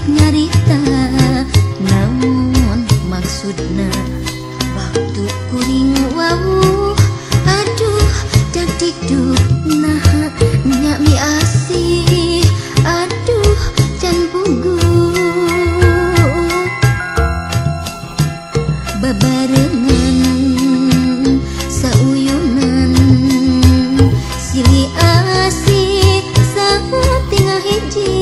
baik nyarita namun maksudna waktu kuring wau aduh dak dikduk nah nya mi asih aduh dan bugu babarengan sauyunan silih asih saat tengah hiji.